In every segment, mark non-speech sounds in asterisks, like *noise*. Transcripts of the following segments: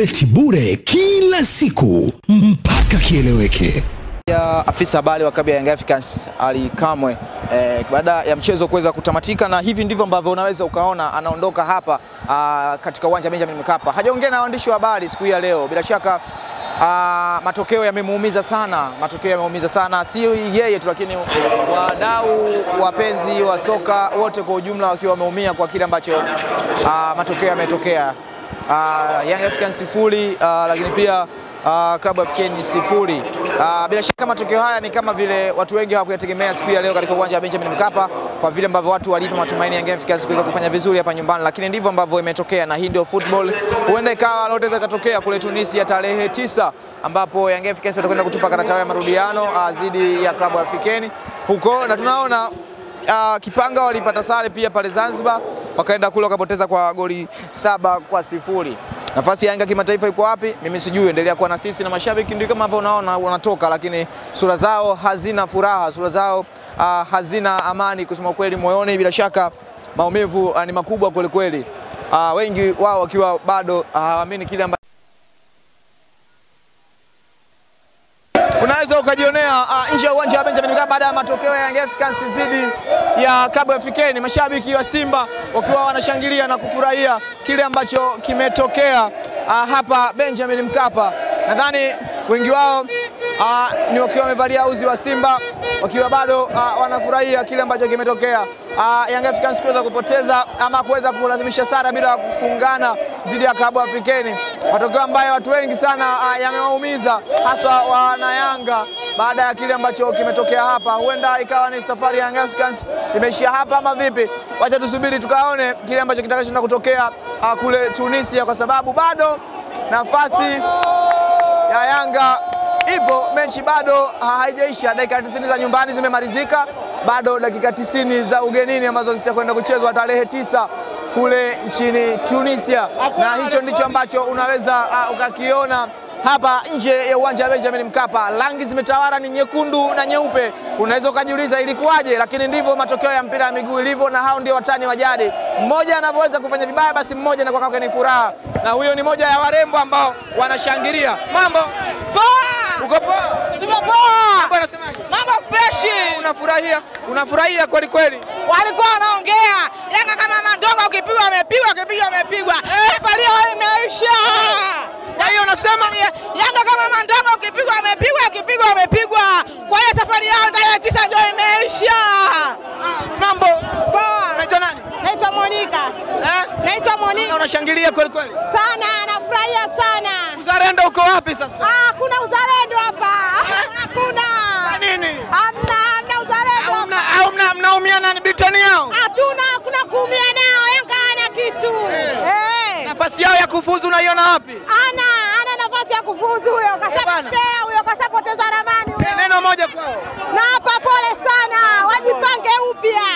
Beti bure kila siku mpaka kieleweke. ya afisa habari wa klabu ya Young Africans Ali Kamwe eh, baada ya mchezo kuweza kutamatika, na hivi ndivyo ambavyo unaweza ukaona anaondoka hapa ah, katika uwanja wa Benjamin Mkapa. Hajaongea na waandishi wa habari siku hii ya leo, bila shaka ah, matokeo yamemuumiza sana, matokeo yamemuumiza sana, si yeye tu, lakini wadau wapenzi wa soka wote kwa ujumla wakiwa wameumia kwa kile ambacho ah, matokeo yametokea. Uh, Young Africans sifuri uh, lakini pia uh, klabu ya FKN sifuri. Uh, bila shaka matokeo haya ni kama vile watu wengi hawakuyategemea siku ya leo katika uwanja wa Benjamin Mkapa, kwa vile ambavyo watu walipa matumaini ya Young Africans kuweza kufanya vizuri hapa nyumbani, lakini ndivyo ambavyo imetokea, na hii ndio football. Huenda ikawa lolote katokea kule Tunisia tarehe tisa ambapo Young Africans watakwenda kutupa karata ya marudiano uh, ya klabu ya FKN huko, na tunaona Uh, Kipanga walipata sare pia pale Zanzibar, wakaenda kule wakapoteza kwa goli saba kwa sifuri. Nafasi ya Yanga kimataifa iko wapi? Mimi sijui, endelea kuwa na sisi na mashabiki, ndio kama ambavyo unaona wanatoka, lakini sura zao hazina furaha, sura zao uh, hazina amani kusema kweli moyoni. Bila shaka maumivu uh, ni makubwa kwelikweli, kweli, uh, wengi wao wakiwa bado hawaamini uh, kile ambacho unaweza ukajionea uh, nje ya uwanja wa Benjamin Mkapa baada ya matokeo ya Young Africans dhidi ya klabu ya Fikeni, mashabiki wa Simba wakiwa wanashangilia na kufurahia kile ambacho kimetokea uh, hapa Benjamin Mkapa. Nadhani wengi wao uh, ni wakiwa wamevalia uzi wa Simba wakiwa bado uh, wanafurahia kile ambacho kimetokea. Uh, Young Africans kuweza kupoteza ama kuweza kulazimisha sara bila kufungana dhidi ya klabu Afrikeni, matokeo ambayo watu wengi sana uh, yamewaumiza haswa wana Yanga baada ya kile ambacho kimetokea hapa. Huenda ikawa ni safari ya Young Africans imeishia hapa ama vipi? Wacha tusubiri tukaone kile ambacho kitakachoenda kutokea uh, kule Tunisia, kwa sababu bado nafasi ya Yanga ipo, mechi bado haijaisha. Dakika 90 za nyumbani zimemalizika, bado dakika 90 za ugenini ambazo zitakwenda kuchezwa tarehe tisa kule nchini Tunisia, na hicho ndicho ambacho unaweza uh, ukakiona hapa nje ya uwanja wa Benjamin Mkapa. Rangi zimetawala ni nyekundu na nyeupe, unaweza ukajiuliza ilikuwaje, lakini ndivyo matokeo ya mpira wa miguu ilivyo, na hao ndio watani wa jadi. Mmoja anavyoweza kufanya vibaya, basi mmoja na kwa kwake ni furaha, na huyo ni moja ya warembo ambao wanashangilia. Mambo Poa! uko poa? Niko poa. Mambo yanasemaje? Mambo fresh. Unafurahia, unafurahia kweli kweli. Walikuwa wanaongea Yanga kama mandongo, ukipigwa amepigwa, ukipigwa amepigwa. Hapa leo imeisha. Na hiyo unasema Yanga kama mandongo, ukipigwa amepigwa, ukipigwa amepigwa. Kwa hiyo safari yao tarehe tisa ndio imeisha. mambo. Poa. Unaitwa nani? Naitwa Monica. Eh? Naitwa Monika. Monica. unashangilia kweli kweli. Sana, nafurahia sana. Uzalendo uko wapi sasa? Ah, kuna uzalendo hapa. Hakuna. Kwa nini? Hamna, hamna uzalendo. Au mna au mna mnaumia na bitani yao? Hatuna, hakuna kuumia nao. Yanga hana kitu. Eh. Nafasi yao ya kufuzu unaiona wapi? Ana, ana nafasi ya kufuzu huyo. Kashapotea huyo, kashapoteza ramani huyo. Neno moja kwao. Na hapa pole sana, wajipange upya.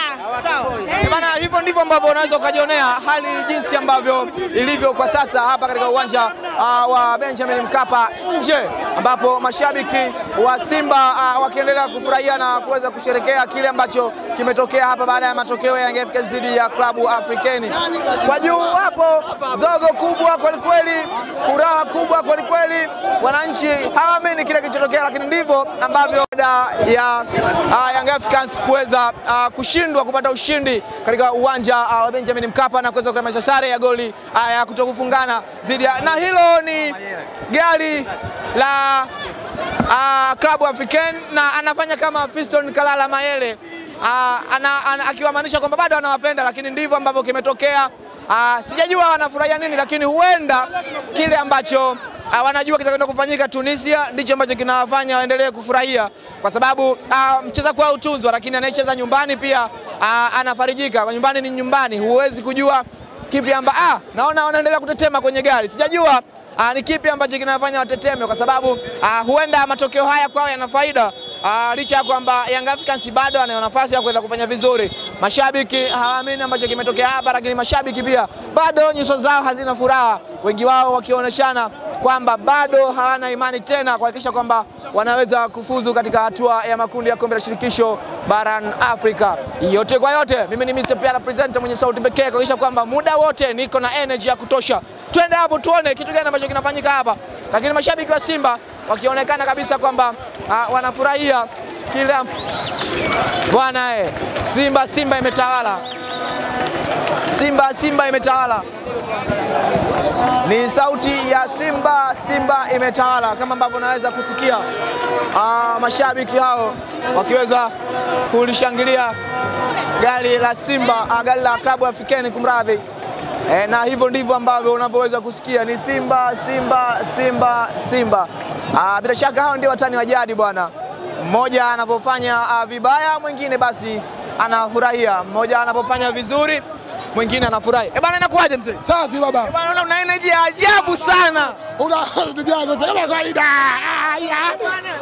Sawa. Eh, Bana, hivyo ndivyo ambavyo unaweza ukajionea hali jinsi ambavyo ilivyo kwa sasa hapa katika uwanja uh, wa Benjamin Mkapa nje, ambapo mashabiki wa Simba uh, wakiendelea kufurahia na kuweza kusherekea kile ambacho kimetokea hapa baada ya matokeo ya Yanga dhidi ya klabu Afrikeni. Kwa juu hapo zogo kubwa kwelikweli, furaha kubwa kwelikweli, wananchi hawaamini kile kilichotokea, lakini ndivyo ambavyo baada ya uh, Africans kuweza uh, kushindwa kupata ushindi katika uwanja uh, wa Benjamin Mkapa na kuweza kuremesha sare ya goli uh, ya kutokufungana ya, na hilo ni gari la uh, klabu African na anafanya kama Fiston Kalala Mayele uh, akiwamaanisha kwamba bado anawapenda, lakini ndivyo ambavyo kimetokea. Sijajua wanafurahia nini, lakini huenda kile ambacho uh, wanajua kitakwenda kufanyika Tunisia ndicho ambacho kinawafanya waendelee kufurahia, kwa sababu uh, mcheza kwa utunzwa, lakini anayecheza nyumbani pia uh, anafarijika. Kwa nyumbani ni nyumbani, huwezi kujua kipi amba ah, naona wanaendelea kutetema kwenye gari, sijajua Aa, ni kipi ambacho kinafanya wateteme kwa sababu aa, huenda matokeo haya kwao yana faida licha ya kwamba Young Africans bado anayo nafasi ya kuweza kufanya vizuri. Mashabiki hawaamini ambacho kimetokea hapa, lakini mashabiki pia bado nyuso zao hazina furaha, wengi wao wakionyeshana kwamba bado hawana imani tena kuhakikisha kwamba wanaweza kufuzu katika hatua ya makundi ya kombe la shirikisho barani Afrika. Yote kwa yote, mimi ni Mr. Piara presenter mwenye sauti pekee kuhakikisha kwamba muda wote niko na energy ya kutosha. Twende hapo tuone kitu gani ambacho kinafanyika hapa, lakini mashabiki wa Simba wakionekana kabisa kwamba uh, wanafurahia kila bwana eh, Simba Simba imetawala, Simba Simba imetawala ni sauti ya Simba, Simba imetawala, kama ambavyo unaweza kusikia ah, mashabiki hao wakiweza kulishangilia gari la Simba, ah, gari la klabu Afrikeni kumradhi. E, na hivyo ndivyo ambavyo unavyoweza kusikia ni Simba, Simba, Simba, Simba. Ah, bila shaka hao ndio watani wa jadi bwana. Mmoja anapofanya vibaya, mwingine basi anafurahia. Mmoja anapofanya vizuri, mwingine anafurahi. Eh bwana, inakuaje mzee? Safi baba. Eh bwana, una energy ya ajabu sana. Una *laughs* kama kawaida. Haya.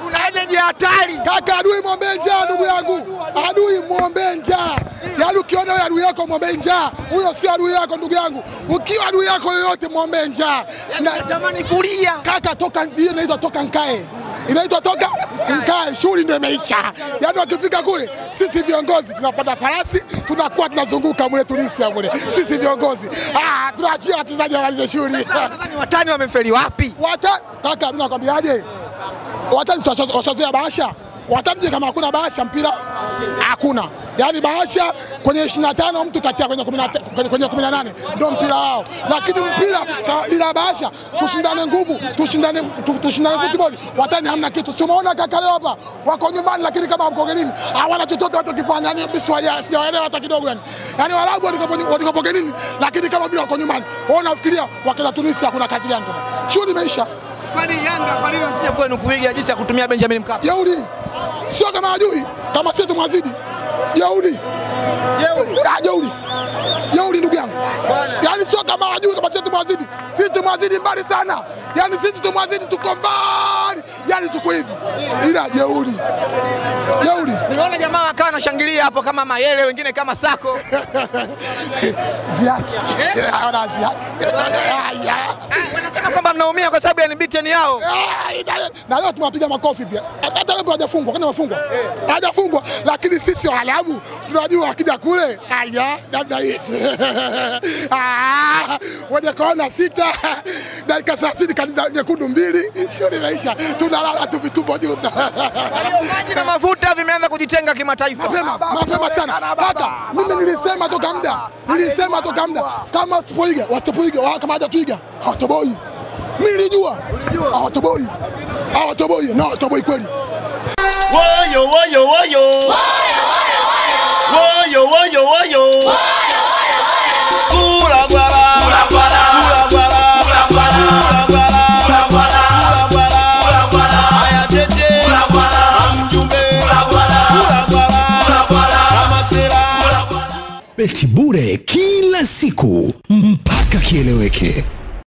Una energy ya hatari. Kaka adui mwombe njaa ndugu yangu. Adui mwombe njaa. Yaani ukiona wewe adui yako mwombe njaa. Huyo si adui yako ndugu yangu. Ukiwa adui yako yoyote mwombe njaa. Na Natamani kulia. kaka toka ndio inaitwa toka nkae. Inaitwa toka nkae, shughuli ndio imeisha. Yaani wakifika kule, sisi viongozi tunapanda farasi, tunakuwa tunazunguka mule Tunisia mule, sisi viongozi ah, tunaachia wachezaji wamalize shughuli. Watani wamefeli wapi? Watani kaka, mimi nakwambiaje, watani washa- washazoea bahasha. Watani je, kama hakuna bahasha mpira hakuna. Yaani bahasha kwenye 25 mtu kati ya kwenye 18 kwenye, kwenye 18 ndio mpira wao, lakini mpira kama bila bahasha, tushindane nguvu, tushindane tu- tushindane football. Watani hamna kitu, si umeona kaka leo hapa wako nyumbani, lakini kama wako genini hawana chochote watu kifanya. Yani biswa sijaelewa hata kidogo yani. Yani Waarabu walikopo walikopo lakini kama vile wako nyumbani. Wao nafikiria wakenda Tunisia kuna kazi gani tena? Shughuli imeisha. Kwani Yanga kwa nini wasije kwenu kuiga jinsi ya kutumia Benjamin Mkapa? jeuri, sio kama hajui, kama sisi tumwazidi. Jeuri, Ah, jeuri, jeuri ndugu yangu, yani sio kama hajui, kama sisi tumwazidi, sisi tumwazidi mbali sana, yani sisi tumwazidi, tuko mbali, yaani tuko hivi, ila jeuri, jeuri. Nimeona jamaa wakawa wanashangilia hapo kama Mayele, wengine kama Sako. *laughs* ziaki, ana ziaki. Wanasema kwamba mnaumia kwa sababu ya unbeaten yao. Ah, na leo tunawapiga makofi pia, hata leo hajafungwa, kana wafungwa hajafungwa, lakini sisi Waarabu tunajua akija kule. Aya dada hizi *laughs* Ah, wenye kaona sita *laughs* dakika thelathini kadi nyekundu mbili, shughuli imeisha, tunalala tu vitumbo juu Maji na mafuta vimeanza kujitenga kimataifa. mapema mapema sana kaka, mimi nilisema toka muda, nilisema toka muda, kama wasipoiga wasipoiga, wa- kama hajatuiga hawatoboi. Mimi nilijua hawatoboi, hawatoboi na hawatoboi kweli. Woyo woyo woyo. Woyo woyo woyo. Kula Ki-